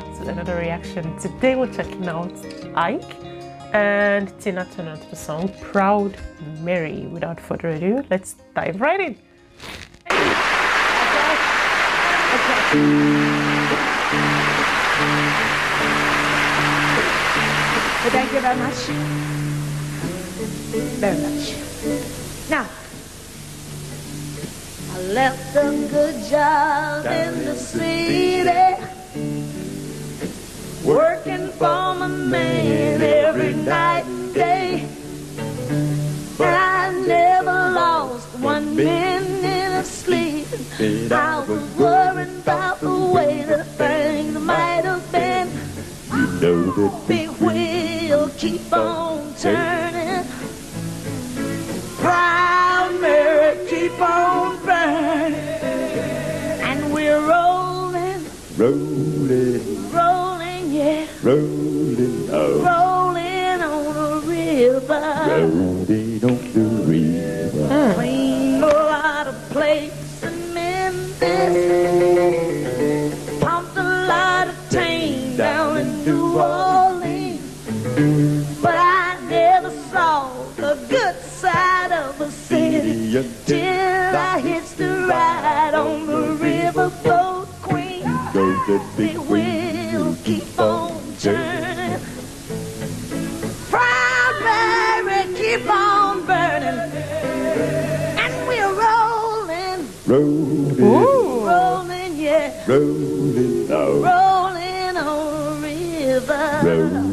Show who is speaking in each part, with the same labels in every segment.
Speaker 1: back to another reaction. Today we're checking out Ike and Tina Turner to the song Proud Mary. Without further ado, let's dive right in.
Speaker 2: Thank you very much. Very much. Now, I left a good job in the city, working for my man every night and day. And I never lost one minute of sleep. I was worried about the way the things might have been.
Speaker 3: You know that
Speaker 2: Big wheel keep on turning. Proud Mary keep on burning. And we're rolling,
Speaker 3: rolling,
Speaker 2: rolling, yeah,
Speaker 3: rolling, oh,
Speaker 2: rolling on a river.
Speaker 3: rolling on the river.
Speaker 2: Clean a lot of plates in Memphis. Pumped a lot of tame down in New Orleans. But I never saw the good side of a city keep on burning. And we're rolling,
Speaker 3: rolling,
Speaker 2: rolling, yeah,
Speaker 3: rolling, oh,
Speaker 2: rolling on river.
Speaker 3: rolling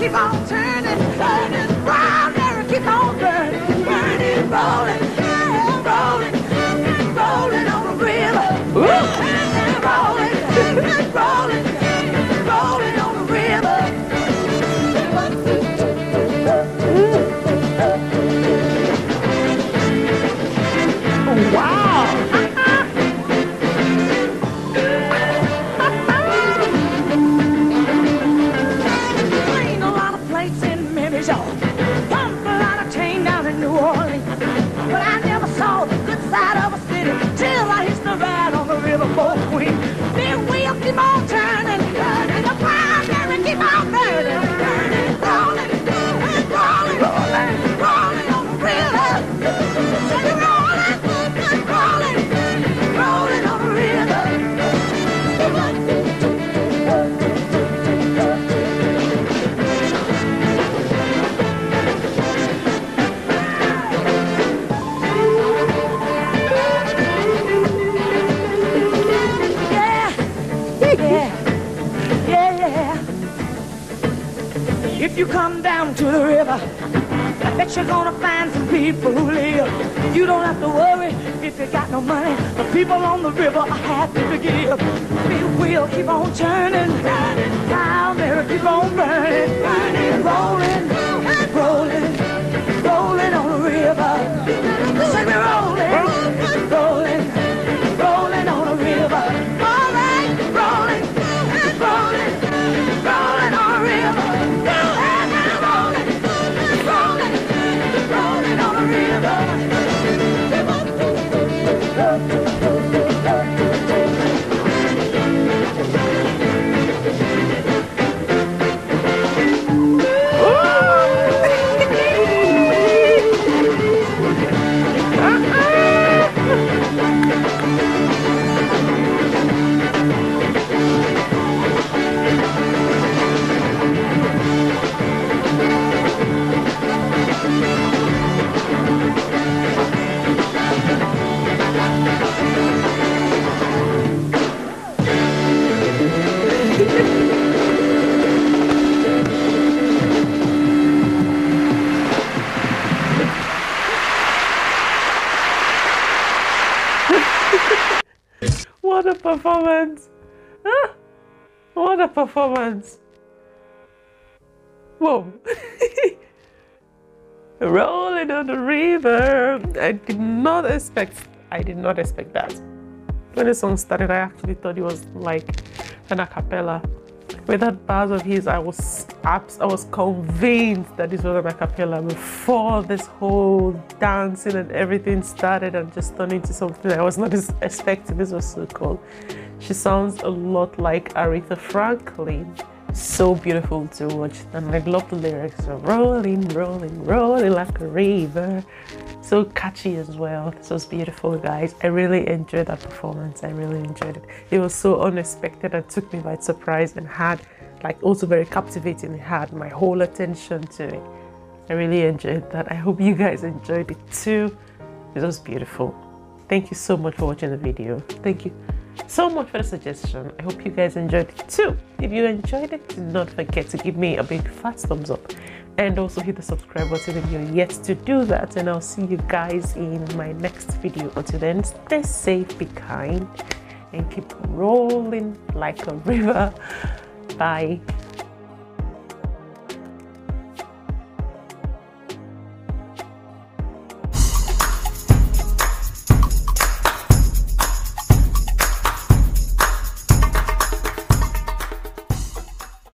Speaker 2: keep on turning, If you come down to the river, I bet you're gonna find some people who live. You don't have to worry if you got no money. The people on the river are happy to give. Big wheel keep on turning,
Speaker 1: performance! Ah, what a performance! Whoa! Rolling on the river. I did not expect. I did not expect that. When the song started, I actually thought it was like an a cappella. With that bars of his, I was I was convinced that this was an a cappella before this whole dancing and everything started and just turned into something I was not expecting. This was so cool. She sounds a lot like Aretha Franklin so beautiful to watch and I love the lyrics rolling rolling rolling like a river so catchy as well. This was beautiful guys. I really enjoyed that performance. I really enjoyed it. It was so unexpected and took me by surprise and had like also very captivating. It had my whole attention to it. I really enjoyed that. I hope you guys enjoyed it too. It was beautiful. Thank you so much for watching the video. Thank you so much for the suggestion. I hope you guys enjoyed it too. If you enjoyed it, do not forget to give me a big fat thumbs up and also hit the subscribe button if you're yet to do that. And I'll see you guys in my next video. Until then, stay safe, be kind, and keep rolling like a river. Bye.